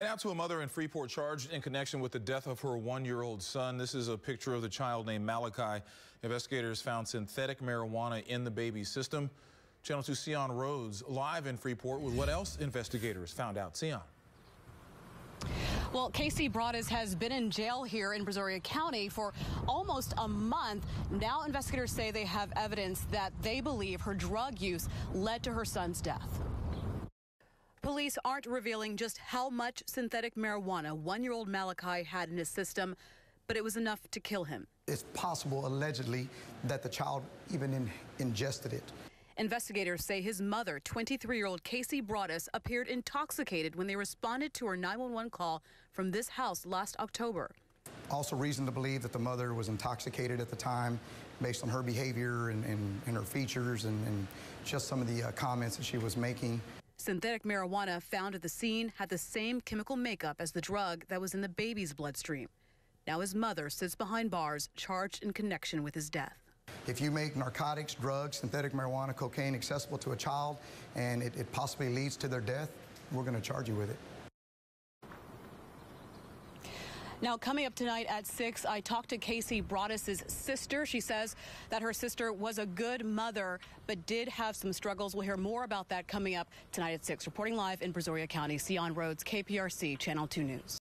Now to a mother in Freeport charged in connection with the death of her one-year-old son. This is a picture of the child named Malachi. Investigators found synthetic marijuana in the baby's system. Channel 2 Syan Rhodes live in Freeport with what else investigators found out. Syan. Well, Casey Broadus has been in jail here in Brazoria County for almost a month. Now investigators say they have evidence that they believe her drug use led to her son's death. Police aren't revealing just how much synthetic marijuana one year old Malachi had in his system, but it was enough to kill him. It's possible, allegedly, that the child even in, ingested it. Investigators say his mother, 23 year old Casey Broadus, appeared intoxicated when they responded to her 911 call from this house last October. Also, reason to believe that the mother was intoxicated at the time based on her behavior and, and, and her features and, and, just some of the uh, comments that she was making. Synthetic marijuana found at the scene had the same chemical makeup as the drug that was in the baby's bloodstream. Now his mother sits behind bars charged in connection with his death. If you make narcotics, drugs, synthetic marijuana, cocaine accessible to a child and it, it possibly leads to their death, we're going to charge you with it. Now, coming up tonight at 6, I talked to Casey Broadus's sister. She says that her sister was a good mother, but did have some struggles. We'll hear more about that coming up tonight at 6. Reporting live in Brazoria County, Syan Rhodes, KPRC, Channel 2 News.